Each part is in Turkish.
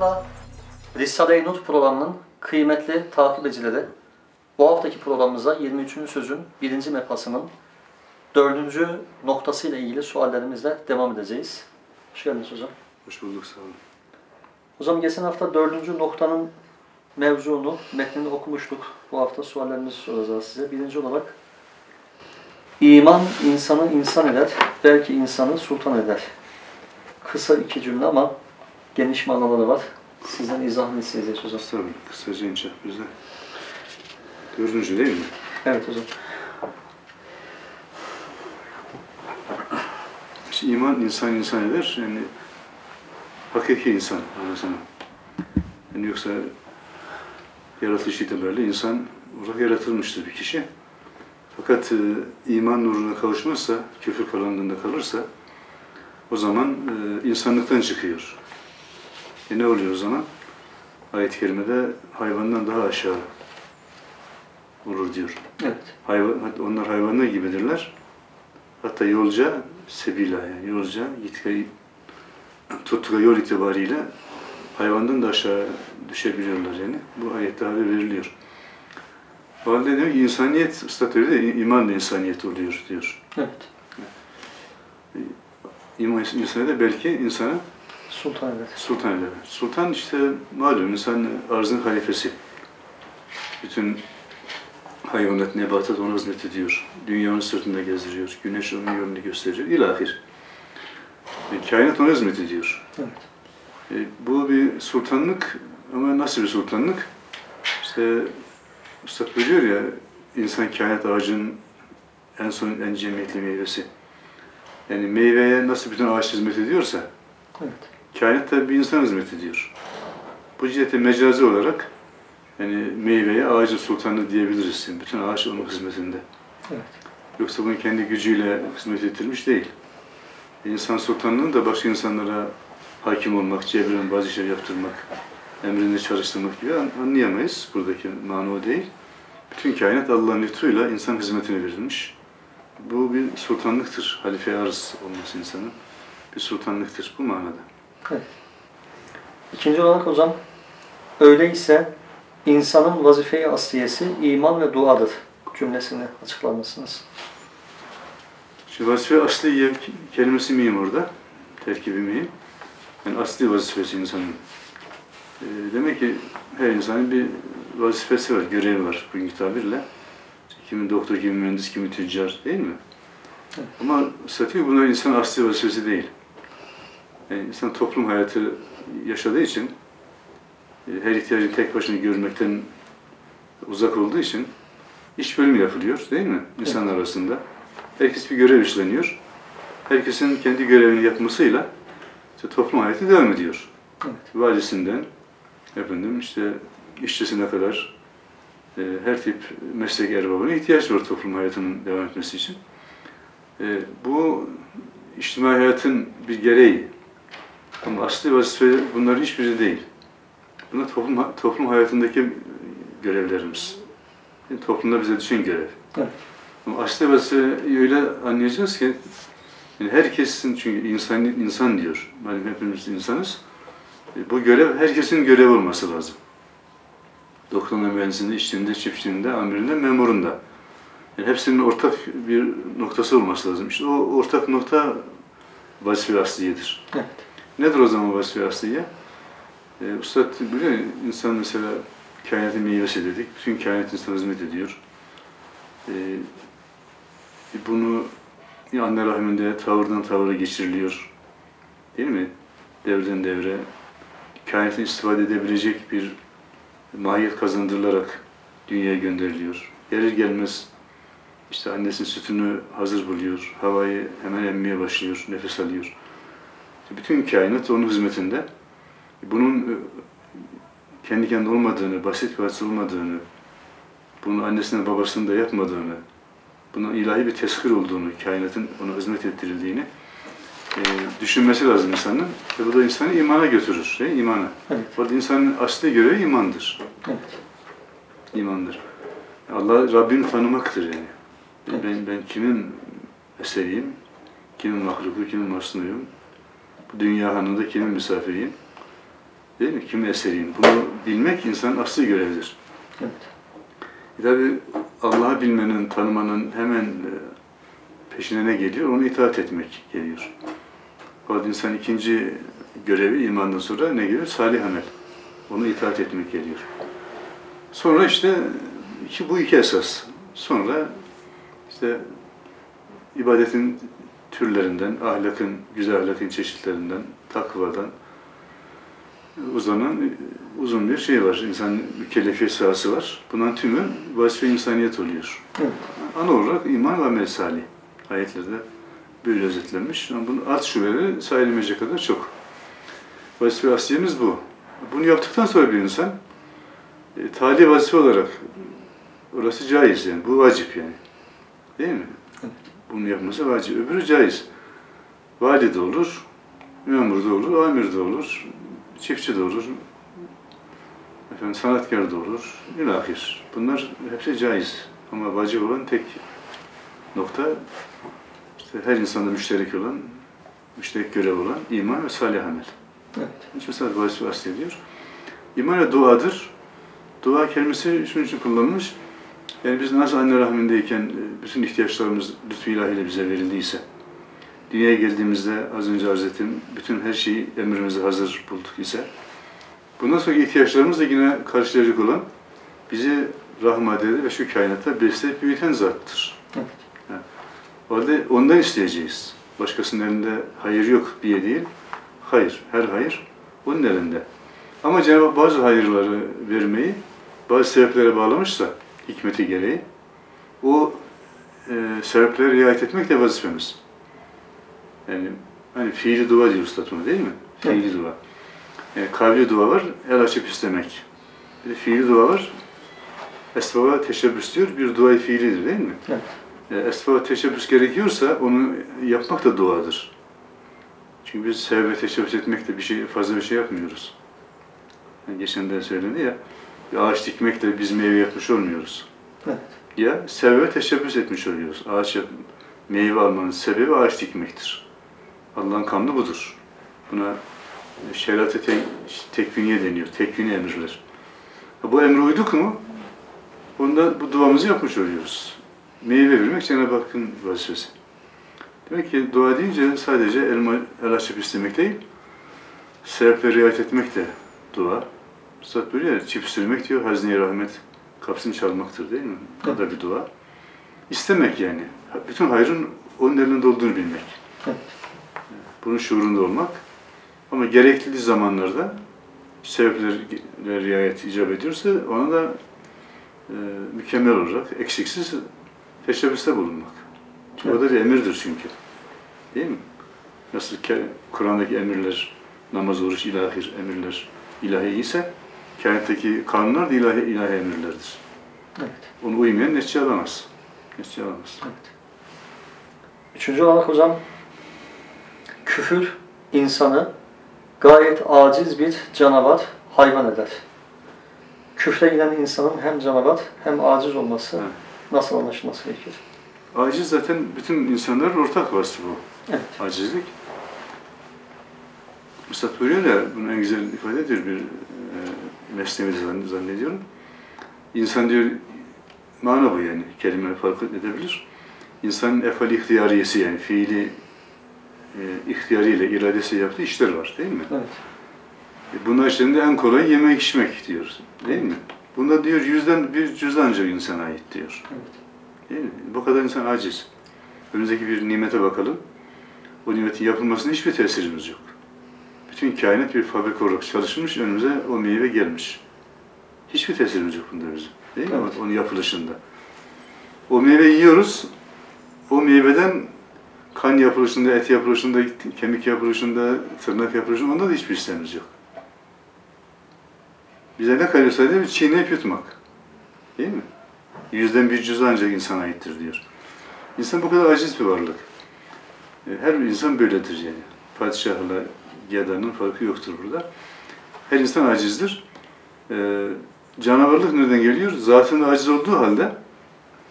Merhaba. Risale-i Nur programının kıymetli takipçileri. Bu haftaki programımızda 23. sözün birinci mefasının dördüncü noktasıyla ilgili suallerimizle devam edeceğiz. Hoş geldiniz hocam. Hoş bulduk, sağ olun. Hocam geçen hafta dördüncü noktanın mevzunu, metnini okumuştuk. Bu hafta suallerimizi soracağız size. Birinci olarak, iman insanı insan eder, belki insanı sultan eder. Kısa iki cümle ama geniş manaları var. Sizden izahını isteyeceğiz hocam. Tabii, kısaca inşallah bize. Dördüncü değil mi? Evet hocam. İşte iman insan insan eder, yani hakiki insan arasına. Yani yoksa yaratılış itibariyle insan olarak yaratılmıştır bir kişi. Fakat e, iman nuruna kavuşmazsa, küfür karanlığında kalırsa o zaman e, insanlıktan çıkıyor. E ne oluyor o zaman? Ayet-i kerimede hayvandan daha aşağı olur diyor. Evet. Hayvan, onlar hayvanlar gibidirler. Hatta yolca sebila yani yolca gittikleri tuttukları yol itibariyle hayvandan da aşağı düşebiliyorlar yani. Bu ayette haber veriliyor. O halde demek ki insaniyet statüsü de iman da insaniyet oluyor diyor. Evet. İman insaniyet de belki insana Sultan eder. sultan işte malum insan arzın halifesi. Bütün hayvanat, nebatat ona hizmet ediyor. Dünyanın sırtında gezdiriyor. Güneş onun yolunu gösteriyor. İlahir. E, kainat ona hizmet ediyor. Evet. E, bu bir sultanlık ama nasıl bir sultanlık? İşte Üstad buyuruyor ya, insan kainat ağacının en son en cemiyetli meyvesi. Yani meyveye nasıl bütün ağaç hizmet ediyorsa, Evet. Kainat da bir insan hizmet ediyor. Bu cihete mecazi olarak yani meyveye ağacın sultanı diyebiliriz. Yani bütün ağaç onun hizmetinde. Evet. Yoksa bunun kendi gücüyle hizmet ettirmiş değil. İnsan sultanlığını da başka insanlara hakim olmak, cebren bazı şeyler yaptırmak, emrinde çalıştırmak gibi an- anlayamayız. Buradaki mana o değil. Bütün kainat Allah'ın lütfuyla insan hizmetine verilmiş. Bu bir sultanlıktır. Halife arz olması insanın bir sultanlıktır bu manada. Evet. İkinci olarak hocam, öyleyse insanın vazife-i asliyesi iman ve duadır cümlesini açıklar mısınız? Şimdi vazife asliye kelimesi miyim orada? Terkibi miyim? Yani asli vazifesi insanın. Ee, demek ki her insanın bir vazifesi var, görevi var bugünkü tabirle. Kimi doktor, kimi mühendis, kimi tüccar değil mi? Evet. Ama statü bunlar insan asli vazifesi değil. Yani insan toplum hayatı yaşadığı için e, her ihtiyacını tek başına görmekten uzak olduğu için iş bölümü yapılıyor değil mi insanlar arasında? Herkes bir görev üstleniyor. Herkesin kendi görevini yapmasıyla işte toplum hayatı devam ediyor. Evet. Valisinden, efendim işte işçisine kadar e, her tip meslek erbabına ihtiyaç var toplum hayatının devam etmesi için. E, bu içtimai hayatın bir gereği. Ama asli vazife bunların hiçbiri değil. Bunlar toplum, toplum hayatındaki görevlerimiz. Yani toplumda bize düşen görev. Evet. Ama asli vazifeyi öyle anlayacağız ki yani herkesin çünkü insan insan diyor. Malum hepimiz insanız. E, Bu görev herkesin görevi olması lazım. Doktorunda, mühendisinde, işçinde, çiftçinde, amirinde, memurunda. Yani hepsinin ortak bir noktası olması lazım. İşte o ortak nokta vazife asliyedir. Evet. Nedir o zaman vazife asliye? Ee, Üstad biliyor ya, insan mesela kainatın meyvesi dedik. Bütün kainat insana hizmet ediyor. Ee, bunu ya anne rahminde tavırdan tavıra geçiriliyor. Değil mi? Devreden devre. Kainatın istifade edebilecek bir mahiyet kazandırılarak dünyaya gönderiliyor. Gelir gelmez işte annesinin sütünü hazır buluyor. Havayı hemen emmeye başlıyor. Nefes alıyor. Bütün kainat onun hizmetinde. Bunun e, kendi kendine olmadığını, basit bir hadise olmadığını, bunu annesinin babasının da yapmadığını, bunun ilahi bir teskir olduğunu, kainatın ona hizmet ettirildiğini e, düşünmesi lazım insanın. Ve bu da insanı imana götürür, şey, imana. Evet. Orada insanın asli görevi imandır. Evet. İmandır. Allah Rabbini tanımaktır yani. Evet. Ben, ben kimin eseriyim, kimin mahluku, kimin masnuyum, dünya hanında kimin misafiriyim? Değil mi? Kimin eseriyim? Bunu bilmek insanın asli görevidir. Evet. E tabi Allah'ı bilmenin, tanımanın hemen e, peşine ne geliyor? Onu itaat etmek geliyor. O insan ikinci görevi imandan sonra ne geliyor? Salih amel. Onu itaat etmek geliyor. Sonra işte iki, bu iki esas. Sonra işte ibadetin türlerinden, ahlakın, güzel ahlakın çeşitlerinden, takvadan uzanan uzun bir şey var. İnsan mükellefiyet sahası var. Bunların tümü vazife insaniyet oluyor. Evet. Ana olarak iman ve amel salih. Ayetlerde böyle özetlenmiş. Ama bunun alt şubeleri sayılmayacak kadar çok. Vazife asliyemiz bu. Bunu yaptıktan sonra bir insan e, tali vazife olarak orası caiz yani. Bu vacip yani. Değil mi? Bunu yapması vacip. Öbürü caiz. Vali de olur, memur da olur, amir de olur, çiftçi de olur, efendim, sanatkar da olur, ilahir. Bunlar hepsi caiz. Ama vacip olan tek nokta işte her insanda müşterek olan, müşterek görev olan iman ve salih amel. Evet. Hiçbir sadece vazife asli diyor. İman ve duadır. Dua kelimesi şunun için kullanılmış. Yani biz nasıl anne rahmindeyken e, bütün ihtiyaçlarımız lütfu ilahiyle bize verildiyse, dünyaya geldiğimizde az önce arz ettim, bütün her şeyi emrimize hazır bulduk ise, bundan sonraki ihtiyaçlarımız da yine karşılayacak olan bizi rahmadede ve şu kainatta besleyip büyüten zattır. Evet. Ha. O halde ondan isteyeceğiz. Başkasının elinde hayır yok diye değil. Hayır, her hayır onun elinde. Ama Cenab-ı bazı hayırları vermeyi bazı sebeplere bağlamışsa hikmeti gereği o e, sebeplere riayet etmek de vazifemiz. Yani hani fiili dua diyoruz Üstad değil mi? Fiili dua. Yani kavli dua var, el açıp istemek. Bir de fiili dua var, esbaba teşebbüs diyor, bir duayı fiilidir değil mi? Evet. E, esbaba teşebbüs gerekiyorsa onu yapmak da duadır. Çünkü biz sebebe teşebbüs etmekle bir şey, fazla bir şey yapmıyoruz. Yani geçen de söylendi ya, bir ağaç dikmekle biz meyve yapmış olmuyoruz. Evet. Ya sebebe teşebbüs etmiş oluyoruz. Ağaç yap, meyve almanın sebebi ağaç dikmektir. Allah'ın kanunu budur. Buna e, şeriat-ı te, tekviniye deniyor. Tekvini emirler. Bu emre uyduk mu? Onda bu duamızı yapmış oluyoruz. Meyve vermek Cenab-ı Hakk'ın vazifesi. Demek ki dua deyince sadece elma, el açıp istemek değil, sebeplere riayet etmek de dua. Üstad böyle ya, çift sürmek diyor, hazine rahmet kapısını çalmaktır değil mi? Bu da bir dua. İstemek yani. Bütün hayrın onun elinde olduğunu bilmek. Evet. Bunun şuurunda olmak. Ama gerekli zamanlarda sebeplere riayet icap ediyorsa ona da e, mükemmel olarak, eksiksiz teşebbüste bulunmak. Çünkü O da bir emirdir çünkü. Değil mi? Nasıl Kur'an'daki emirler, namaz, oruç, ilahir emirler ilahi ise kainattaki kanunlar da ilahi, ilahi emirlerdir. Evet. Onu uymayan netice alamaz. Netice alamaz. Evet. Üçüncü olarak hocam, küfür insanı gayet aciz bir canavar, hayvan eder. Küfre giden insanın hem canavar hem aciz olması Evet. nasıl anlaşılması gerekir? Aciz zaten bütün insanların ortak vasfı bu. Evet. Acizlik. Üstad buyuruyor ya, bunu en güzel ifade ediyor bir e, mesnevi zann- zannediyorum. İnsan diyor, mana bu yani, kelime fark edebilir. İnsanın efal ihtiyariyesi yani fiili e, ihtiyarıyla, iradesi yaptığı işler var değil mi? Evet. E, Bunlar içinde en kolay yemek içmek diyor. Değil mi? Bunda diyor yüzden bir cüz ancak insana ait diyor. Evet. Değil mi? Bu kadar insan aciz. Önümüzdeki bir nimete bakalım. O nimetin yapılmasına hiçbir tesirimiz yok. Bütün kainat bir fabrika olarak çalışmış, önümüze o meyve gelmiş. Hiçbir tesirimiz yok bunda bizim. Değil mi? Evet. Onun yapılışında. O meyve yiyoruz. O meyveden kan yapılışında, et yapılışında, kemik yapılışında, tırnak yapılışında onda da hiçbir işlemimiz yok. Bize ne kalıyor sadece bir çiğneyip yutmak. Değil mi? Yüzden bir cüz ancak insana aittir diyor. İnsan bu kadar aciz bir varlık. E, Her insan böyledir yani. Padişahla yadanın farkı yoktur burada. Her insan acizdir. Ee, canavarlık nereden geliyor? Zatında aciz olduğu halde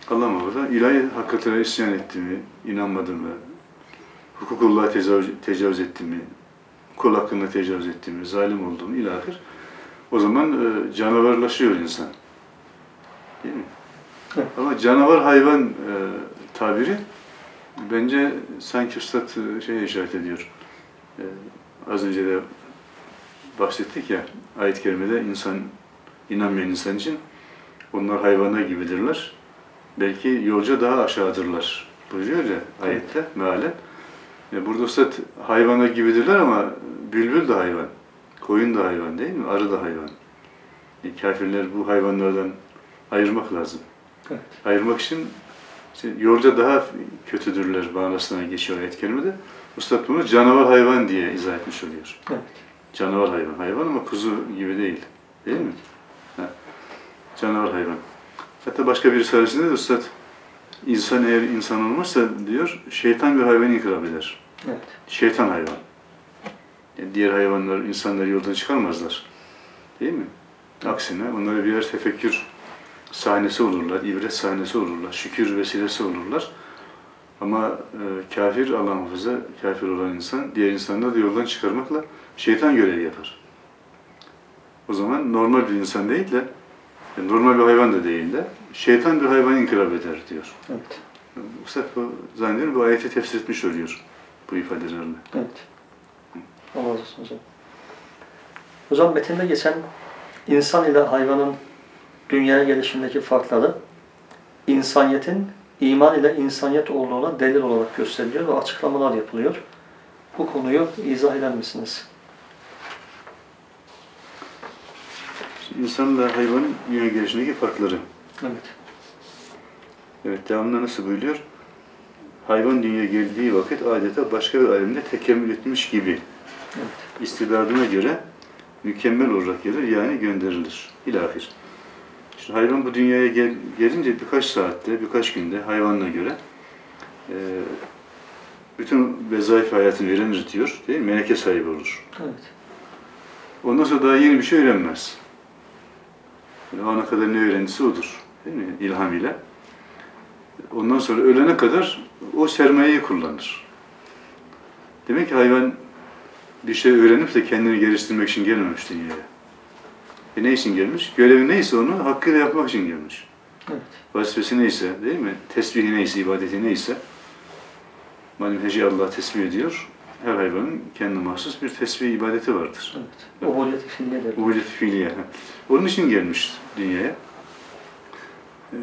Allah muhafaza ilahi hakikatlere isyan etti mi, inanmadı mı, hukukullah'a tecavüz, tecavüz etti mi, kul hakkında tecavüz ettiğimi, zalim olduğumu ilahir. O zaman e, canavarlaşıyor insan. Değil mi? Evet. Ama canavar hayvan e, tabiri bence sanki Üstad e, şeye işaret ediyor. E, az önce de bahsettik ya ayet-i kerimede insan, inanmayan insan için onlar hayvana gibidirler. Belki yolca daha aşağıdırlar buyuruyor ya ayette mealen. E, burada Üstad hayvana gibidirler ama bülbül de hayvan, koyun da hayvan değil mi? Arı da hayvan. E, kafirler bu hayvanlardan ayırmak lazım. Evet. Ayırmak için işte yolca daha kötüdürler manasına geçiyor ayet kerimede. Üstad bunu canavar hayvan diye izah etmiş oluyor. Evet. Canavar hayvan. Hayvan ama kuzu gibi değil. Değil mi? Ha. Canavar hayvan. Hatta başka bir risalesinde de Üstad insan eğer insan olmazsa diyor şeytan bir hayvan ikrab eder. Evet. Şeytan hayvan. Yani diğer hayvanlar insanları yoldan çıkarmazlar. Değil mi? Aksine onlara birer tefekkür sahnesi olurlar, ibret sahnesi olurlar, şükür vesilesi olurlar. Ama e, kafir, Allah muhafaza, kafir olan insan, diğer insanları da yoldan çıkarmakla şeytan görevi yapar. O zaman normal bir insan değil de, yani normal bir hayvan da değil de, şeytan bir hayvan inkılap eder diyor. Evet. Bu, zannediyorum bu ayeti tefsir etmiş oluyor bu ifadelerini. Evet. Allah razı olsun hocam. Hocam metinde geçen insan ile hayvanın dünyaya gelişindeki farkları insaniyetin iman ile insaniyet olduğuna delil olarak gösteriliyor ve açıklamalar yapılıyor. Bu konuyu izah eder misiniz? Şimdi insanla hayvanın dünya gelişindeki farkları. Evet. Evet, devamında nasıl buyuruyor? Hayvan dünyaya geldiği vakit adeta başka bir alemde tekemmül etmiş gibi Evet. istidadına göre mükemmel olarak gelir yani gönderilir. İlahir. İşte hayvan bu dünyaya gel, gelince birkaç saatte, birkaç günde hayvanına göre e, bütün vezaif hayatını veren diyor, değil mi? Meleke sahibi olur. Evet. Ondan sonra daha yeni bir şey öğrenmez. Yani o ana kadar ne öğrendiyse odur. Değil mi? İlham ile. Ondan sonra ölene kadar o sermayeyi kullanır. Demek ki hayvan bir şey öğrenip de kendini geliştirmek için gelmemiş dünyaya. E ne için gelmiş? Görevi neyse onu hakkıyla yapmak için gelmiş. Evet. Vazifesi neyse değil mi? Tesbihi neyse, ibadeti neyse. Malum hece Allah tesbih ediyor. Her hayvanın kendine mahsus bir tesbih ibadeti vardır. Evet. Ubudiyet-i fiiliye de. Ubudiyet-i fiiliye. Onun için gelmiş dünyaya. Ee,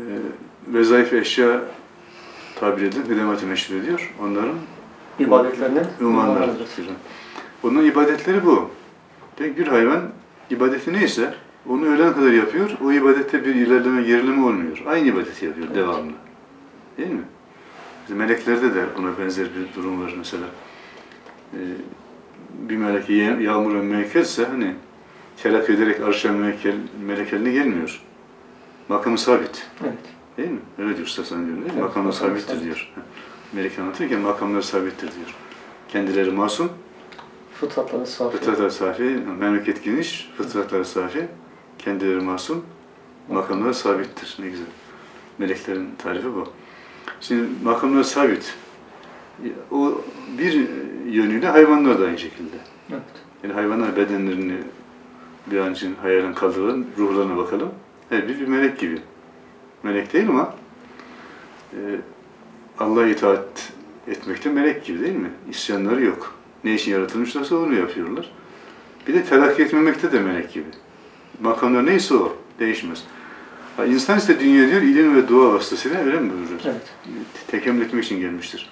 vezaif eşya tabir edin, hıdemati meşhur ediyor. Onların İbadetlerinin ünvanları. ünvanlarıdır. Onların ibadetleri bu. Bir hayvan ibadeti neyse onu öğlen kadar yapıyor. O ibadette bir ilerleme, gerileme olmuyor. Aynı ibadeti yapıyor devamlı. Değil mi? Bizim Meleklerde de buna benzer bir durum var mesela. Ee, bir melek ya- yağmur müekkelse hani terakki ederek arşa müekkel, melek eline gelmiyor. Makamı sabit. Evet. Değil mi? Öyle diyor Üstad diyor değil mi? Evet, Makamlar sabittir sabit. diyor. Melek anlatırken makamlar sabittir diyor. Kendileri masum, Fıtratları safi. fıtratları safi, memleket geniş, fıtratları safi, kendileri masum, makamları sabittir. Ne güzel. Meleklerin tarifi bu. Şimdi makamlar sabit. O bir yönüyle hayvanlar da aynı şekilde. Evet. Yani hayvanlar bedenlerini bir an için hayalin kaldıralım, ruhlarına bakalım. Her biri bir melek gibi. Melek değil ama e, Allah'a itaat etmekte melek gibi değil mi? İsyanları yok. Ne için yaratılmışlarsa onu yapıyorlar. Bir de telakki etmemekte de melek gibi. Makamlar neyse o, değişmez. İnsan ise dünya diyor ilim ve dua vasıtasıyla öyle mi buyuruyor? Evet. tekemmül etmek için gelmiştir.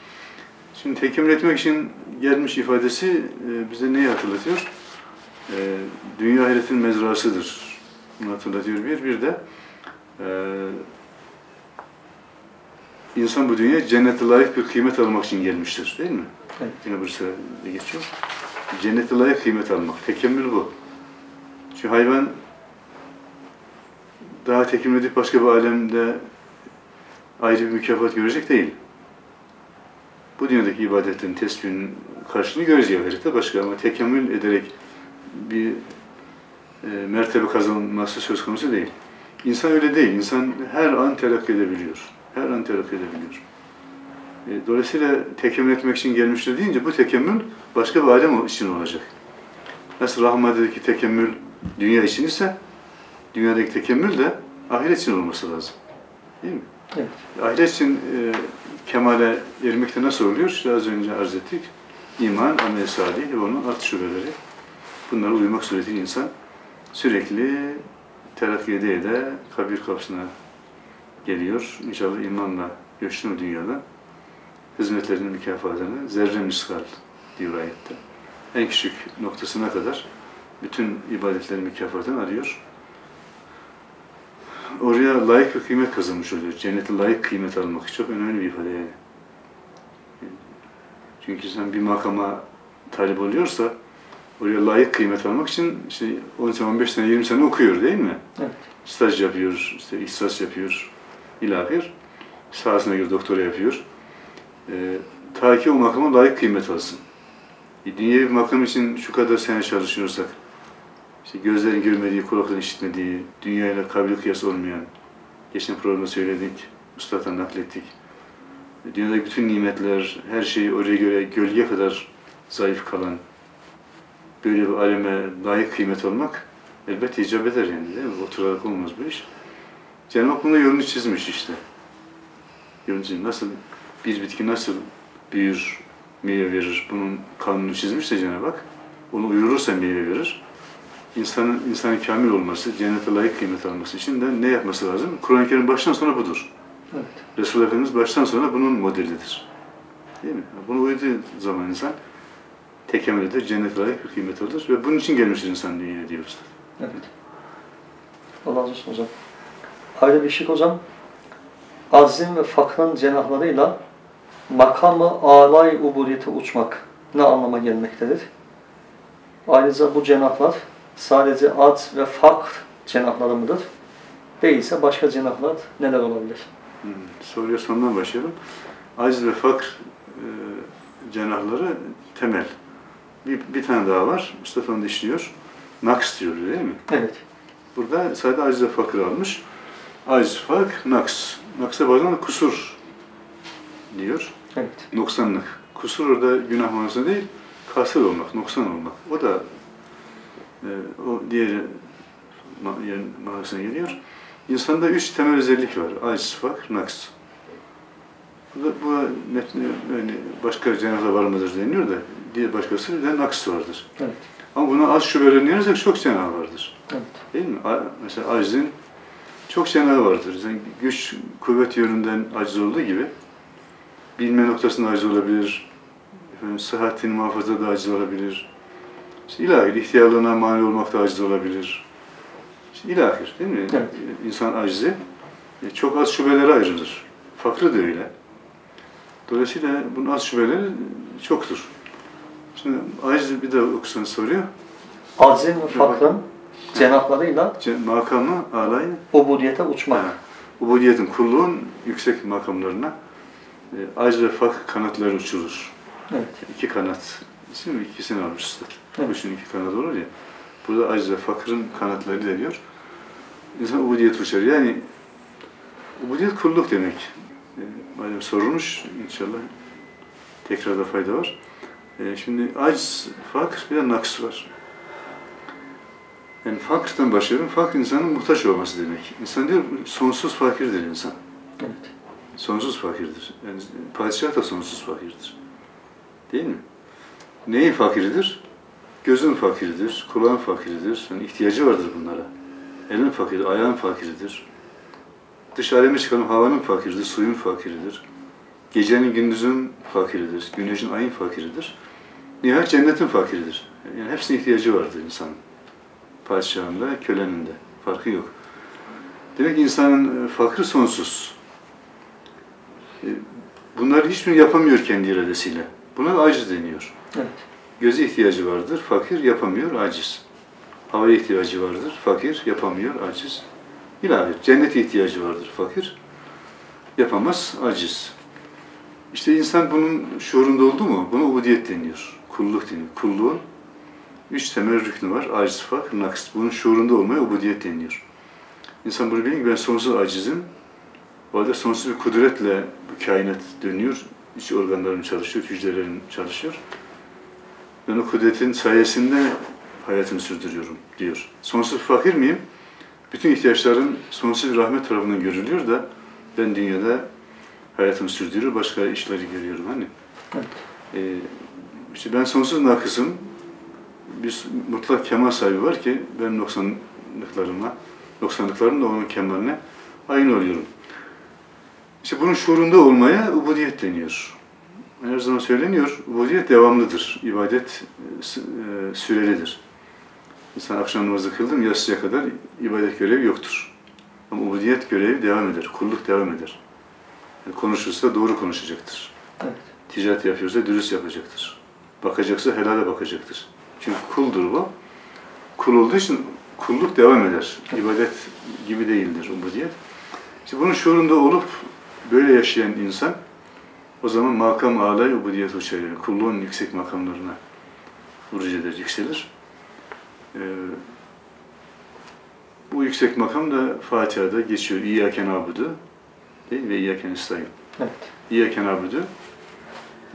Şimdi tekemmül etmek için gelmiş ifadesi e, bize neyi hatırlatıyor? E, dünya ahiretin mezrasıdır. Bunu hatırlatıyor bir. Bir de e, insan bu dünyaya cennete layık bir kıymet almak için gelmiştir. Değil mi? Evet. Yine sırada geçiyor. Cennete layık kıymet almak. Tekemmül bu. Çünkü hayvan daha tekemmül edip başka bir alemde ayrı bir mükafat görecek değil. Bu dünyadaki ibadetin, tesbihin karşılığını göreceği ahirette başka ama tekemmül ederek bir e, mertebe kazanılması söz konusu değil. İnsan öyle değil. İnsan her an terakki edebiliyor. Her an terakki edebiliyor. E, dolayısıyla tekemmül etmek için gelmiştir deyince bu tekemmül başka bir alem için olacak. Nasıl Rahman'daki tekemmül dünya için ise dünyadaki tekemmül de ahiret için olması lazım. Değil mi? Evet. Ahiret için e, kemale ermekte nasıl oluyor? İşte az önce arz ettik. İman, amel salih ve onun artı şubeleri. Bunlara uymak suretiyle insan sürekli terakki ede ede kabir kapısına geliyor. İnşallah imanla göçtü dünyada hizmetlerinin mükafatını zerre miskal diyor ayette. En küçük noktasına kadar bütün ibadetlerin mükafatını arıyor. Oraya layık ve kıymet kazanmış oluyor. Cennete layık kıymet almak çok önemli bir ifade yani. Çünkü sen bir makama talip oluyorsa oraya layık kıymet almak için işte 10 sene, 15 sene, 20 sene okuyor değil mi? Evet. Staj yapıyor, işte ihsas yapıyor, ilahir. Sahasına göre doktora yapıyor. Ee, ta ki o makama layık kıymet alsın. E, dünyevi bir makam için şu kadar sene çalışıyorsak, işte gözlerin görmediği, kulakların işitmediği, dünyayla kabili kıyas olmayan, geçen programda söyledik, ustadan naklettik. E, Dünyadaki bütün nimetler, her şey oraya göre gölge kadar zayıf kalan, böyle bir aleme layık kıymet olmak elbette icap eder yani değil mi? Oturarak olmaz bu iş. Cenab-ı Hak bunda yolunu çizmiş işte. Yolunu çizmiş. Nasıl, bir bitki nasıl büyür, meyve verir, bunun kanunu çizmişse Cenab-ı Hak, onu uyurursa meyve verir. İnsanın, insanın kamil olması, cennete layık kıymet alması için de ne yapması lazım? Kur'an-ı Kerim baştan sona budur. Evet. Resul Efendimiz baştan sona bunun modelidir. Değil mi? Bunu uyduğu zaman insan tekemmül eder, cennete layık bir kıymet alır ve bunun için gelmiştir insan dünyaya diyoruz. Evet. Allah razı olsun hocam. Ayrı bir şık hocam. Azim ve fakrın cenahlarıyla makamı alay ubudiyete uçmak ne anlama gelmektedir? Ayrıca bu cenahlar sadece az ve fakr cenahları mıdır? Değilse başka cenahlar neler olabilir? Hmm, Soruya sondan başlayalım. Aciz ve fakr e, cenahları temel. Bir, bir tane daha var. Mustafa onu işliyor. Naks diyor değil mi? Evet. Burada sadece aciz ve fakir almış. Aciz, fakr, naks. Naksa bazen kusur diyor. Evet. Noksanlık. Kusur orada günah manasında değil, kasır olmak, noksan olmak. O da o diğer manasına geliyor. İnsanda üç temel özellik var. Aciz, fakr, naks. Bu, da, bu metni yani başka cenahlar var mıdır deniyor da diğer başkası de naks vardır. Evet. Ama buna az şüphelenirsek çok cenah vardır. Evet. Değil mi? Mesela acizin çok cenahı vardır. Yani güç, kuvvet yönünden aciz olduğu gibi bilme noktasında aciz olabilir. Efendim, sıhhatini muhafazada aciz olabilir. İşte ilahi ihtiyarlığına mani olmakta aciz olabilir. İşte ilahir değil mi? Evet. İnsan acizi e, çok az şubelere ayrılır. Fakrı da öyle. Dolayısıyla bunun az şubeleri çoktur. Şimdi aciz bir de okusanız soruyor. Azim ve fakrın cenahlarıyla Ce- Makamı, alayı, ubudiyete uçmak. Ha, ubudiyetin, kulluğun yüksek makamlarına e, aciz ve fakr kanatları uçurur. Evet. İki kanat. İsim? İkisini almışızdır. Evet. Kuşun iki kanadı olur ya. Burada aciz ve fakrın kanatları deniyor. İnsan ubudiyet uçar. Yani ubudiyet kulluk demek. E, madem sorulmuş inşallah tekrarda fayda var. E, şimdi aciz, fakr bir de naks var. Yani fakirden başlıyorum. Fakir insanın muhtaç olması demek. İnsan diyor sonsuz fakirdir insan. Evet. Sonsuz fakirdir. Yani padişah da sonsuz fakirdir. Değil mi? Neyin fakiridir? Gözün fakiridir, kulağın fakiridir. Yani ihtiyacı vardır bunlara. Elin fakiri, ayağın fakiridir. Dış aleme çıkan havanın fakiridir, suyun fakiridir. Gecenin gündüzün fakiridir, güneşin ayın fakiridir. Nihayet cennetin fakiridir. Yani hepsine ihtiyacı vardır insanın. Padişahın da, kölenin de. Farkı yok. Demek ki insanın e, fakrı sonsuz. E, Bunları hiçbirini yapamıyor kendi iradesiyle. Buna aciz deniyor. Evet. Göze ihtiyacı vardır, fakir yapamıyor, aciz. Havaya ihtiyacı vardır, fakir yapamıyor, aciz. İlahi, cennete ihtiyacı vardır, fakir yapamaz, aciz. İşte insan bunun şuurunda oldu mu, buna ubudiyet deniyor, kulluk deniyor. Kulluğun üç temel rüknü var, aciz, fakir, naks. Bunun şuurunda olmaya ubudiyet deniyor. İnsan bunu bilir ki ben sonsuz acizim, o halde sonsuz bir kudretle bu kainat dönüyor, iç organlarım çalışıyor, hücrelerim çalışıyor. Ben o kudretin sayesinde hayatımı sürdürüyorum diyor. Sonsuz fakir miyim? Bütün ihtiyaçlarım sonsuz bir rahmet tarafından görülüyor da ben dünyada hayatımı sürdürüyor, başka işleri görüyorum hani. Evet. Ee, işte ben sonsuz nakısım, bir mutlak kemal sahibi var ki ben noksanlıklarıma, noksanlıklarım da onun kemaline aynı oluyorum. İşte bunun şuurunda olmaya ubudiyet deniyor. Her zaman söyleniyor, ubudiyet devamlıdır. İbadet e, sürelidir. İnsan akşam namazı kıldım, yatsıya kadar ibadet görevi yoktur. Ama ubudiyet görevi devam eder, kulluk devam eder. Yani konuşursa doğru konuşacaktır. Evet. Ticaret yapıyorsa dürüst yapacaktır. Bakacaksa helale bakacaktır. Çünkü kuldur bu. Kul olduğu için kulluk devam eder. İbadet gibi değildir ubudiyet. İşte bunun şuurunda olup böyle yaşayan insan o zaman makam alay ubudiyet uçar. Yani kulluğun yüksek makamlarına vurucu eder, yükselir. Ee, bu yüksek makam da Fatiha'da geçiyor. İyyâken abudu değil ve İyyâken istayim. Evet. İyyâken abudu,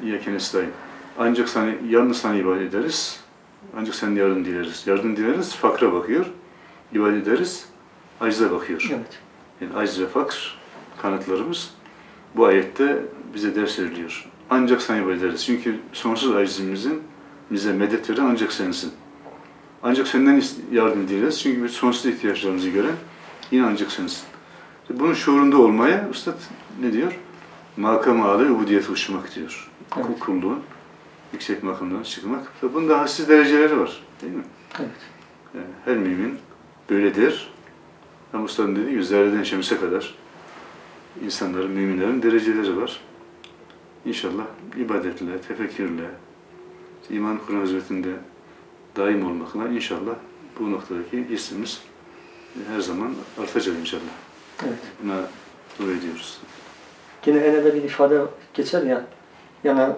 İyyâken istayim. Ancak sana, yalnız sana ibadet ederiz. Ancak sen yardım dileriz. Yardım dileriz, fakra bakıyor. İbadet ederiz, acize bakıyor. Evet. Yani aciz ve fakr kanıtlarımız bu ayette bize ders veriliyor. Ancak sana ederiz. Çünkü sonsuz acizimizin bize medet veren ancak sensin. Ancak senden yardım dileriz. Çünkü biz sonsuz ihtiyaçlarımızı gören yine ancak sensin. Bunun şuurunda olmaya Üstad ne diyor? Makam-ı âlâ ubudiyete uçmak diyor. Evet. Kul kulluğun yüksek makamdan çıkmak. Ve bunun da hassiz dereceleri var. Değil mi? Evet. Yani her mümin böyledir. Ama Usta'nın dediği gibi zerreden şemse kadar insanların, müminlerin dereceleri var. İnşallah ibadetle, tefekkürle, iman Kur'an hizmetinde daim olmakla inşallah bu noktadaki hissimiz her zaman artacak inşallah. Evet. Buna dua ediyoruz. Yine Ene'de bir ifade geçer ya, yani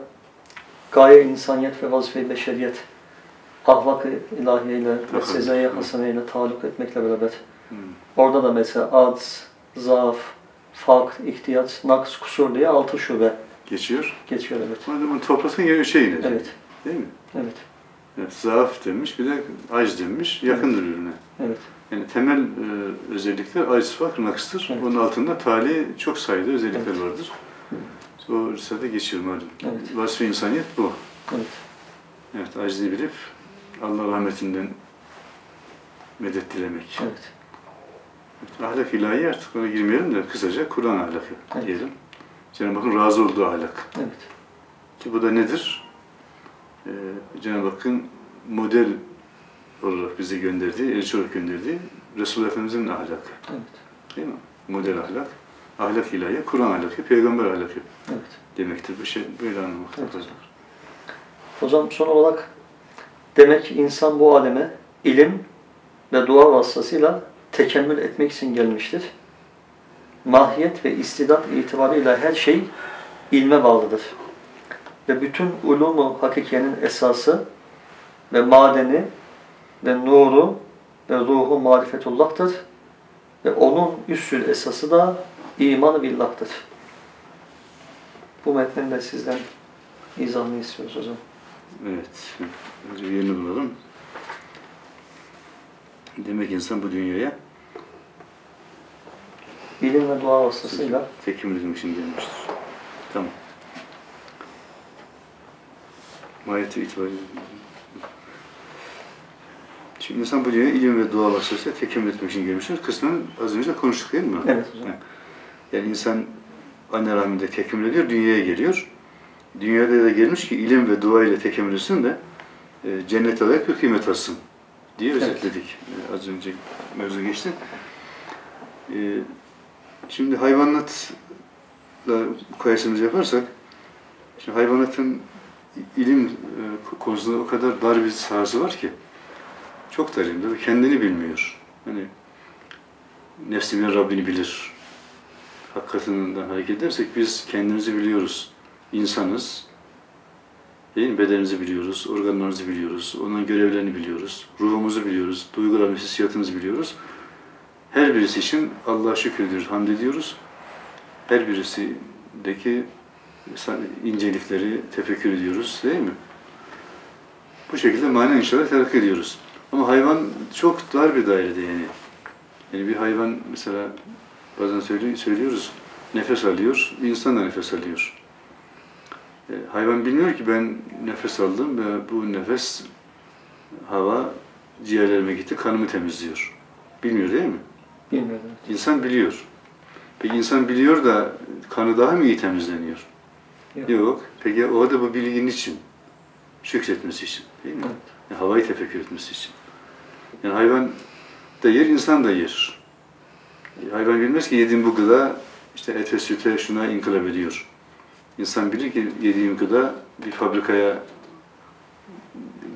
gaye insaniyet ve vazife-i beşeriyet ahlak-ı ilahiyeyle ve sezai hasaneyle taalluk etmekle beraber Hmm. orada da mesela adz, zaaf, fakr, ihtiyaç, naks, kusur diye altı şube Geçiyor. geçiyor evet. O zaman toplasın yeri şey yine. Evet, Değil mi? evet, Evet, zaaf demiş, bir de acz demiş, yakındır birbirine. evet, Yani temel e, özellikler aciz fakr nakıstır. Evet. Onun altında tali çok sayıda özellikler Evet. vardır. O risalede geçiyor malum. Evet. Vasfı insaniyet bu. evet, Evet, acizliği bilip Allah rahmetinden medet dilemek. evet, Evet, ahlak ilahi artık ona girmeyelim de kısaca Kur'an ahlakı Evet. diyelim. Cenab-ı Hakk'ın razı olduğu ahlak. evet, Ki bu da nedir? Ee, Cenab-ı Hakk'ın model olarak bize gönderdiği, elçi olarak gönderdiği Resul Efendimiz'in ahlakı. evet, Değil mi? Model ahlak. Ahlak ilahi, Kur'an ahlakı, peygamber ahlakı evet. demektir. Bu şey böyle anlamakta Evet. Hocam son olarak demek insan bu aleme ilim ve dua vasıtasıyla tekemmül etmek için gelmiştir. Mahiyet ve istidat itibarıyla her şey ilme bağlıdır. Ve bütün ulumu hakikiyenin esası ve madeni ve nuru ve ruhu marifetullah'tır. Ve onun üssül esası da iman billah'tır. Bu metnin de sizden izahını istiyoruz hocam. Evet. Önce yerini bulalım. Demek insan bu dünyaya ilim ve dua vasıtasıyla tekimül için gelmiştir. Tamam. Mahiyeti itibariyle. Şimdi insan bu dünyaya ilim ve dua vasıtasıyla tekemmül etmek için gelmiştir. Kısmen az önce konuştuk değil mi? Evet hocam. Yani insan anne rahminde tekemmül ediyor, dünyaya geliyor. Dünyada da gelmiş ki ilim ve dua ile tekemmül etsin de e, cennet olarak bir kıymet alsın diye Evet. özetledik. E, az önce mevzu geçti. E, şimdi hayvanatla kıyasımızı yaparsak, şimdi hayvanatın ilim e, konusunda o kadar dar bir sahası var ki, çok dar ilimde ve kendini bilmiyor. Hani nefsimin Rabbini bilir, hakikatinden hareket edersek biz kendimizi biliyoruz. İnsanız. Değil mi? Bedenimizi biliyoruz, organlarımızı biliyoruz, onun görevlerini biliyoruz, ruhumuzu biliyoruz, duygularımızı, hissiyatımızı biliyoruz. Her birisi için Allah'a şükür ediyoruz, hamd ediyoruz. Her birisindeki incelikleri tefekkür ediyoruz, değil mi? Bu şekilde manen inşallah terk ediyoruz. Ama hayvan çok dar bir dairede yani. Yani bir hayvan mesela bazen söylüyoruz nefes alıyor, insan da nefes alıyor. E, hayvan bilmiyor ki ben nefes aldım ve bu nefes hava ciğerlerime gitti, kanımı temizliyor. Bilmiyor değil mi? Bilmiyorum. İnsan biliyor. Peki insan biliyor da kanı daha mı iyi temizleniyor? Yok. Yok. Peki o da bu bilginin için. Şükretmesi için. Değil mi? Evet. Yani havayı tefekkür etmesi için. Yani hayvan da yer, insan da yer. Hayvan bilmez ki yediğim bu gıda işte ete, süte, şuna inkılap ediyor. İnsan bilir ki yediğim gıda bir fabrikaya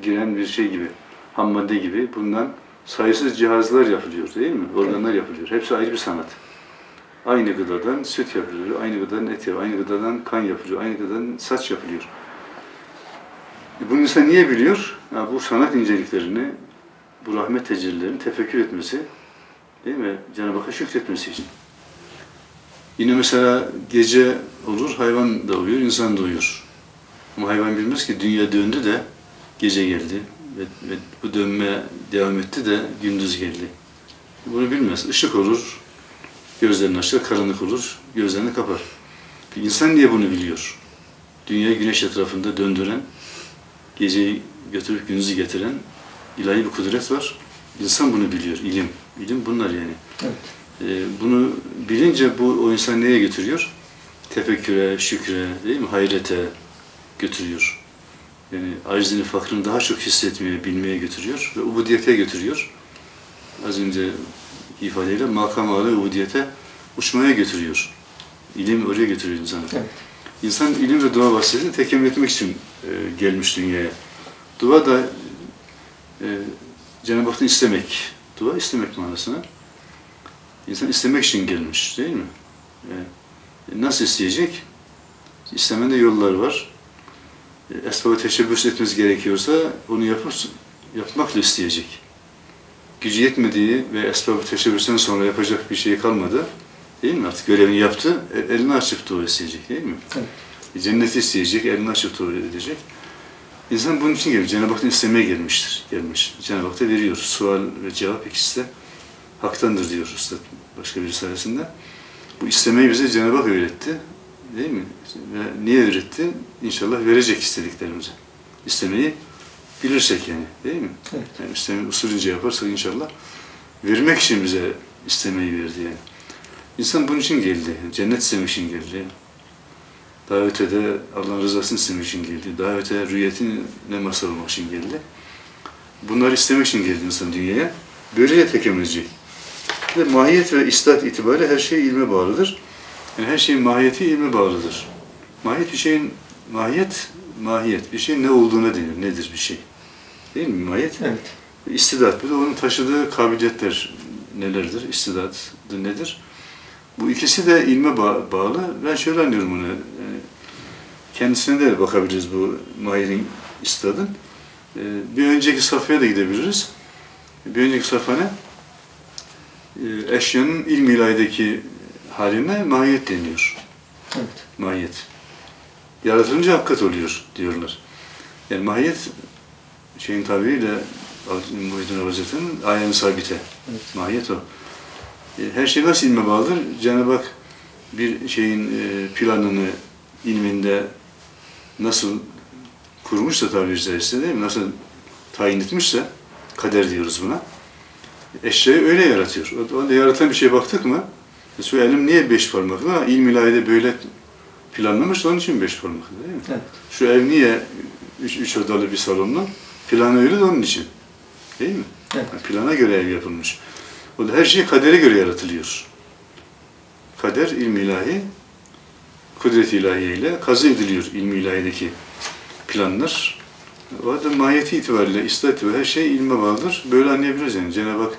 giren bir şey gibi, ham madde gibi. Bundan sayısız cihazlar yapılıyor değil mi? Organlar yapılıyor. Hepsi ayrı bir sanat. Aynı gıdadan süt yapılıyor, aynı gıdadan et yapılıyor, aynı gıdadan kan yapılıyor, aynı gıdadan saç yapılıyor. E Bunu insan niye biliyor? Ha, bu sanat inceliklerini, bu rahmet tecellilerini tefekkür etmesi, değil mi? Cenab-ı Hakk'a şükretmesi için. Yine mesela gece olur, hayvan da uyur, insan da uyur. Ama hayvan bilmez ki dünya döndü de gece geldi ve, ve bu dönme devam etti de gündüz geldi. Bunu bilmez. Işık olur, gözlerini açar, karanlık olur, gözlerini kapar. Peki insan niye bunu biliyor? Dünyayı güneş etrafında döndüren, geceyi götürüp gündüzü getiren ilahi bir kudret var. İnsan bunu biliyor, ilim. İlim bunlar yani. Evet. Ee, bunu bilince bu o insan neye götürüyor? Tefekküre, şükre, değil mi? Hayrete götürüyor. Yani acizini, fakrını daha çok hissetmeye, bilmeye götürüyor ve ubudiyete götürüyor. Az önce ifadeyle makam ağrı ubudiyete uçmaya götürüyor. İlim oraya götürüyor insanı. Evet. İnsan ilim ve dua vasıtasını tekemmül etmek için e, gelmiş dünyaya. Dua da e, Cenab-ı Hak'tan istemek. Dua istemek manasına. İnsan istemek için gelmiş değil mi? E, nasıl isteyecek? İstemenin de yolları var. E, esbabı teşebbüs etmesi gerekiyorsa onu yapıp yapmakla isteyecek. Gücü yetmediği ve esbabı teşebbüsten sonra yapacak bir şey kalmadı. Değil mi? Artık görevini yaptı. e, Elini açıp dua isteyecek değil mi? Evet. E, Cenneti isteyecek, elini açıp dua edecek. İnsan bunun için gelmiş. Cenab-ı Hak'tan istemeye gelmiştir. Gelmiş. Cenab-ı Hak da veriyor. Sual ve cevap ikisi de haktandır diyor Üstad başka bir risalesinde. Bu istemeyi bize Cenab-ı Hak öğretti. Değil mi? Ve niye öğretti? İnşallah verecek istediklerimizi. İstemeyi bilirsek yani. Değil mi? Evet. Yani istemeyi usulünce yaparsak inşallah vermek için bize istemeyi verdi yani. İnsan bunun için geldi. Cennet istemek için geldi. Daha ötede Allah'ın rızasını istemek için geldi. Daha öte rüyetine mazhar olmak için geldi. Bunları istemek için geldi insan dünyaya. Böylece tekemmül edecek. Ve mahiyet ve istat itibariyle her şey ilme bağlıdır. Yani her şeyin mahiyeti ilme bağlıdır. Mahiyet bir şeyin, mahiyet, mahiyet bir şey ne olduğuna denir. Nedir bir şey? Değil mi? Mahiyet. Evet. İstidat. Bir de onun taşıdığı kabiliyetler nelerdir? İstidat nedir? Bu ikisi de ilme ba- bağlı. Ben şöyle anlıyorum bunu. Yani kendisine de bakabiliriz bu mahiyetin istidadın. Ee, Bir önceki safhaya da gidebiliriz. Bir önceki safha ne? Ee, Eşyanın ilm ilahideki haline mahiyet deniyor. Evet. Mahiyet. Yaratılınca hakikat oluyor diyorlar. Yani mahiyet şeyin tabiriyle Muhyiddin Hazretleri'nin aynen sabite. Evet. Mahiyet o. E, Her şey nasıl ilme bağlıdır? Cenab-ı Hak bir şeyin e, planını ilminde nasıl kurmuşsa tabiri caizse değil mi? Nasıl tayin etmişse kader diyoruz buna. Eşyayı öyle yaratıyor. O, o yaratan bir şeye baktık mı? Şu elim niye beş parmaklı? Ha, ilm ilahide böyle planlamış onun için beş parmaklı değil mi? Evet. Şu ev niye üç, üç odalı bir salonlu? Planı öyle de onun için. Değil mi? Evet. Yani Plana göre ev yapılmış. O da her şey kadere göre yaratılıyor. Kader, ilmi ilahi, kudret ilahiye ile kazı ediliyor ilmi ilahideki planlar. O da mahiyeti itibariyle, istat itibariyle her şey ilme bağlıdır. Böyle anlayabiliriz yani. Cenab-ı Hak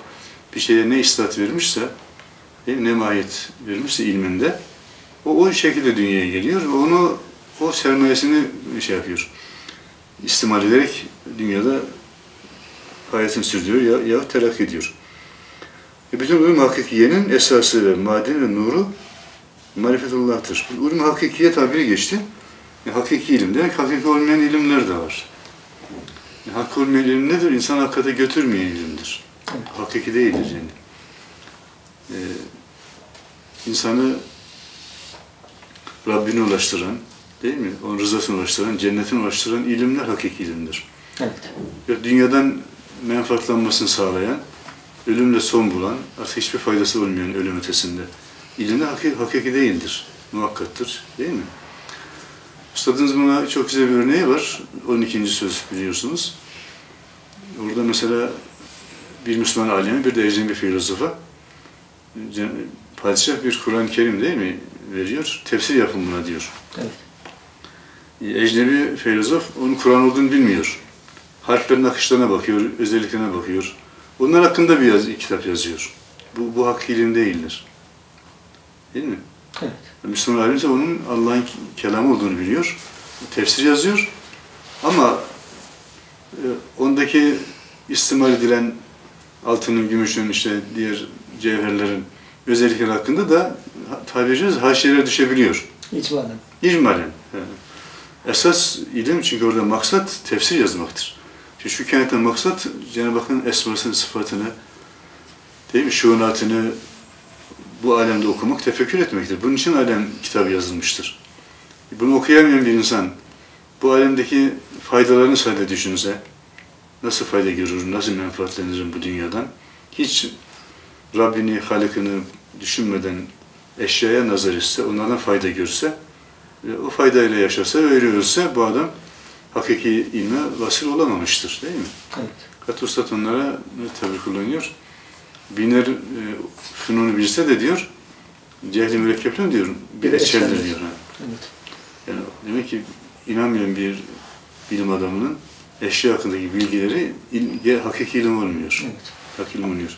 bir şeye ne istat vermişse, değil mi, ne mahiyet vermişse ilminde, o o şekilde dünyaya geliyor ve onu, o sermayesini şey yapıyor. İstimal ederek dünyada hayatını sürdürüyor ya, ya terakki ediyor. E bütün ulum hakikiyenin esası ve madeni ve nuru marifetullah'tır. Ulum hakikiye tabiri geçti. E, hakiki ilim demek, hakiki olmayan ilimler de var. Hakkı olmayan ilim nedir? İnsan hakikate götürmeyen ilimdir. Hakiki değildir yani. Ee, insanı Rabbine ulaştıran, değil mi? Onun rızasına ulaştıran, cennetine ulaştıran ilimler hakiki ilimdir. Evet. Ve dünyadan menfaatlanmasını sağlayan, ölümle son bulan, artık hiçbir faydası olmayan ölüm ötesinde. İlimler hakiki, hakiki değildir, muhakkattır, değil mi? Üstadınız buna çok güzel bir örneği var. 12. söz biliyorsunuz. Orada mesela bir Müslüman alime, bir de ecnebi filozofa padişah bir Kur'an-ı Kerim değil mi veriyor? Tefsir yapın buna diyor. Evet. Ecnebi filozof onun Kur'an olduğunu bilmiyor. Harflerin akışlarına bakıyor, özelliklerine bakıyor. Onlar hakkında bir yaz, kitap yazıyor. Bu, bu hak ilim değildir. Değil mi? Evet. Müslüman alim ise onun Allah'ın kelamı olduğunu biliyor. Tefsir yazıyor. Ama e, ondaki istimal edilen altının, gümüşün, işte diğer cevherlerin özellikleri hakkında da tabiri caizse haşiyeler düşebiliyor. İcmalen. İcmalen. Yani. Esas ilim çünkü orada maksat tefsir yazmaktır. Şimdi şu kainatten maksat Cenab-ı Hakk'ın esmasını, sıfatını, değil mi, şuunatını bu alemde okumak, tefekkür etmektir. Bunun için alem kitabı yazılmıştır. Bunu okuyamayan bir insan bu alemdeki faydalarını sadece düşünse, nasıl fayda görür, nasıl menfaatlenir bu dünyadan, hiç Rabbini, Halık'ını düşünmeden eşyaya nazar etse, onlardan fayda görse, ve o faydayla yaşasa, öyle ölse bu adam hakiki ilme vasıl olamamıştır değil mi? Evet. Hatta Üstad onlara ne tabir kullanıyor? Biner e, fünunu bilse de diyor, cehli mürekkepten diyor, bir eçeldir diyor. Ha. Evet. Yani demek ki inanmayan bir bilim adamının eşya hakkındaki bilgileri il, hakiki ilim olmuyor. Evet. Hakiki ilim olmuyor.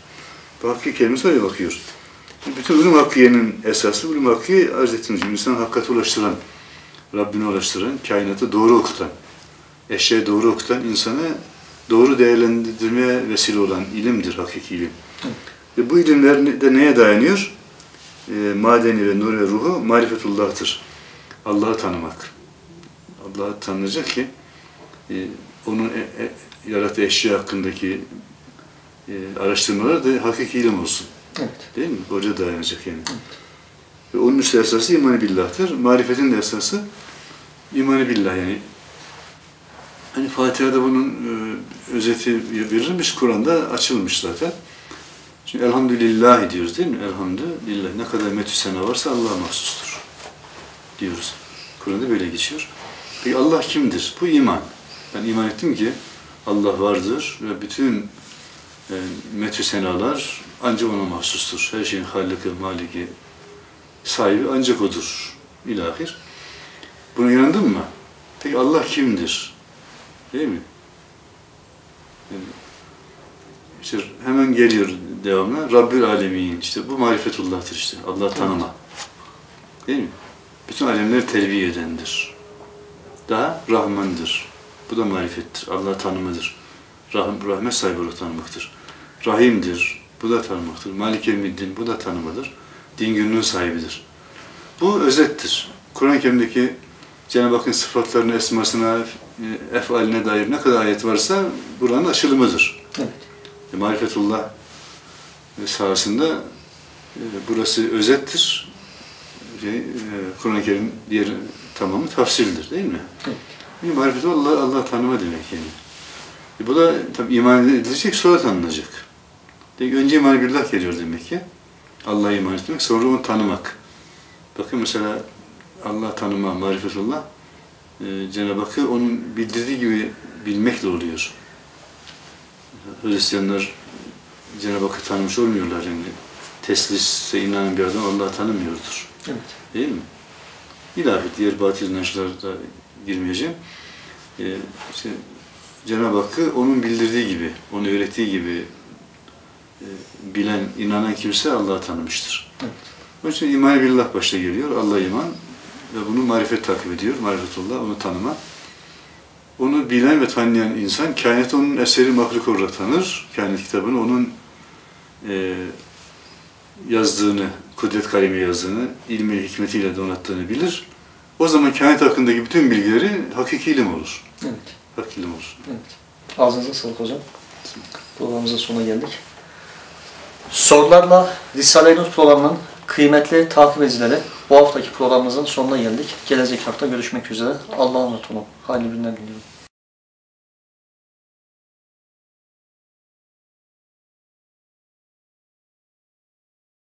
Bu hakiki kelimesi öyle bakıyor. Bütün ilim hakkiyenin esası, ilim hakkiye arz ettiğimiz gibi insan hakikate ulaştıran, Rabbine ulaştıran, kainatı doğru okutan, eşeğe doğru okutan, insanı doğru değerlendirmeye vesile olan ilimdir hakiki ilim. Evet. Ve bu ilimler de neye dayanıyor? E, madeni ve nur ve ruhu marifetullah'tır. Allah'ı tanımak. Allah'ı tanınacak ki e, onun e, e, yarattığı eşya hakkındaki e, araştırmalar da hakiki ilim olsun. Evet. Değil mi? Hoca dayanacak yani. Ve onun üstü esası iman billah'tır. Marifetin de esası iman billah yani. Hani Fatiha'da bunun e, özeti verilmiş, Kur'an'da açılmış zaten. Şimdi elhamdülillah diyoruz değil mi? Elhamdülillah. Ne kadar metü sena varsa Allah'a mahsustur diyoruz. Kur'an'da böyle geçiyor. Peki Allah kimdir? Bu iman. Ben iman ettim ki Allah vardır ve bütün e, metü senalar ancak ona mahsustur. Her şeyin haliki, maliki, sahibi ancak odur. İlahir. Buna inandın mı? Peki Allah kimdir? Değil mi? Yani işte hemen geliyor devamlı. Rabbül Alemin. İşte bu marifetullah'tır işte. Allah tanıma. Değil mi? Bütün alemleri terbiye edendir. Daha Rahman'dır. Bu da marifettir. Allah tanımıdır. Rahm, rahmet sahibi olarak tanımaktır. Rahim'dir. Bu da tanımaktır. Malik Emiddin. Bu da tanımadır. Din gününün sahibidir. Bu özettir. Kur'an-ı Kerim'deki Cenab-ı Hakk'ın sıfatlarına, esmasına, e, efaline dair ne kadar ayet varsa buranın açılımıdır. Evet. E, Marifetullah sahasında e, burası özettir. Şey, e, Kur'an-ı Kerim diğer tamamı tafsildir değil mi? Evet. Bir marifetullah Allah, Allah tanıma demek yani. E, bu da tabii iman edilecek sonra tanınacak. Demek, önce iman billah geliyor demek ki. Allah'a iman etmek, sonra onu tanımak. Bakın mesela Allah tanıma, marifetullah e, Cenab-ı Hakk'ı onun bildirdiği gibi bilmekle oluyor. Hristiyanlar Cenab-ı Hakk'ı tanımış olmuyorlar yani. Teslise inanan bir adam Allah'ı tanımıyordur. Evet. Değil mi? İlahi diğer batıl inançlara da girmeyeceğim. Ee, işte Cenab-ı Hakk'ı onun bildirdiği gibi, onu öğrettiği gibi bilen, inanan kimse Allah'ı tanımıştır. Evet. Onun için iman billah başta geliyor. Allah iman ve bunu marifet takip ediyor. Marifetullah, onu tanıma. Onu bilen ve tanıyan insan, kainat onun eseri mahluk olarak tanır. Kainat kitabını onun e, yazdığını, kudret kalemi yazdığını, ilmi hikmetiyle donattığını bilir. O zaman kainat hakkındaki bütün bilgileri hakiki ilim olur. Evet. Hakiki ilim olur. Evet. Ağzınıza sağlık hocam. Programımızın sonuna geldik. Sorularla Risale-i Nur programının kıymetli takip edicileri bu haftaki programımızın sonuna geldik. Gelecek hafta görüşmek üzere. Allah'a emanet olun. Hayırlı günler.